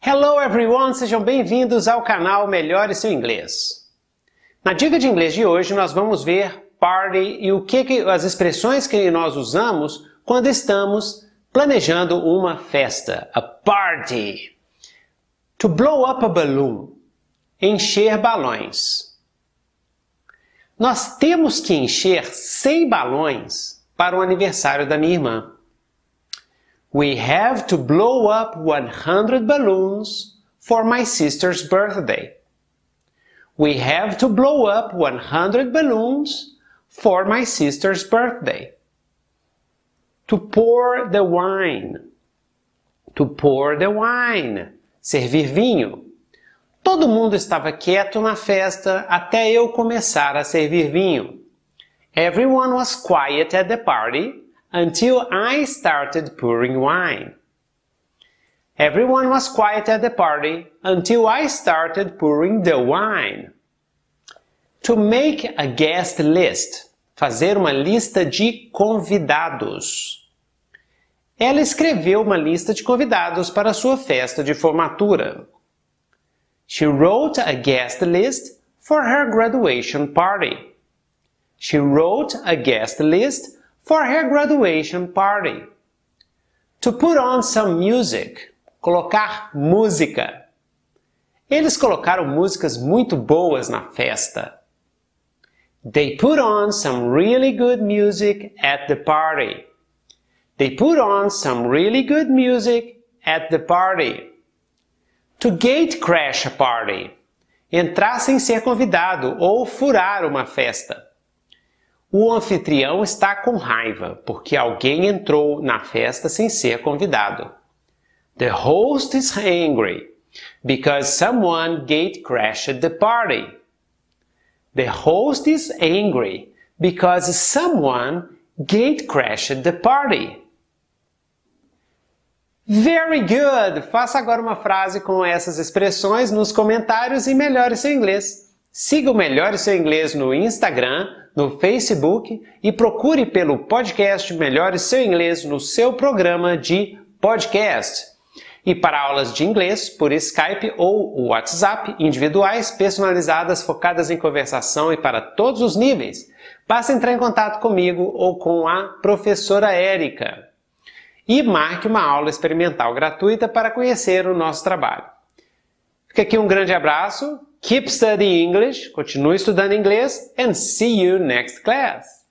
Hello everyone, sejam bem-vindos ao canal Melhore Seu Inglês. Na dica de inglês de hoje nós vamos ver party e o que, que as expressões que nós usamos quando estamos planejando uma festa, a party. To blow up a balloon, encher balões. Nós temos que encher 100 balões para o aniversário da minha irmã. We have to blow up 100 balloons for my sister's birthday. We have to blow up 100 balloons for my sister's birthday. To pour the wine. To pour the wine. Servir vinho. Todo mundo estava quieto na festa até eu começar a servir vinho. Everyone was quiet at the party until I started pouring wine. Everyone was quiet at the party until I started pouring the wine. To make a guest list. Fazer uma lista de convidados. Ela escreveu uma lista de convidados para sua festa de formatura. She wrote a guest list for her graduation party. She wrote a guest list for her graduation party. To put on some music. Colocar música. Eles colocaram músicas muito boas na festa. They put on some really good music at the party. They put on some really good music at the party. To gate crash a party. Entrar sem ser convidado ou furar uma festa. O anfitrião está com raiva porque alguém entrou na festa sem ser convidado. The host is angry because someone gate crashed the party. The host is angry because someone gate crashed the party. Very good! Faça agora uma frase com essas expressões nos comentários e melhore seu inglês. Siga o Melhore Seu Inglês no Instagram, no Facebook e procure pelo podcast Melhore Seu Inglês no seu programa de podcast. E para aulas de inglês por Skype ou WhatsApp individuais, personalizadas, focadas em conversação e para todos os níveis, basta entrar em contato comigo ou com a professora Érica. E marque uma aula experimental gratuita para conhecer o nosso trabalho. Fica aqui um grande abraço. Keep studying English, continue estudando inglês, and see you next class!